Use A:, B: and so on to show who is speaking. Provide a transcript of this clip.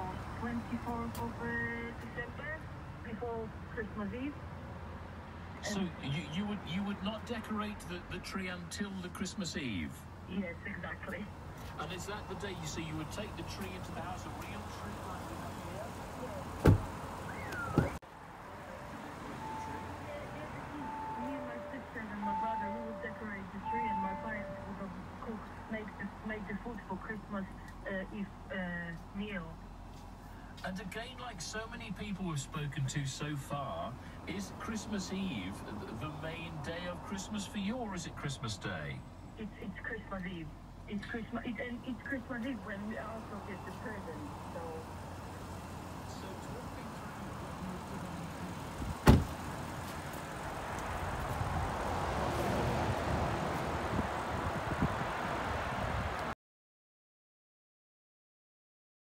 A: on 24th of uh, December, before Christmas Eve.
B: So you, you would you would not decorate the, the tree until the Christmas Eve?
A: Yes, exactly.
B: And is that the day you see you would take the tree into the house, a real tree like
A: uh, uh, meal.
B: And again, like so many people we've spoken to so far, is Christmas Eve the main day of Christmas for you, or is it Christmas Day?
A: It's it's Christmas Eve. It's Christmas. It, and it's Christmas Eve when we also get the presents.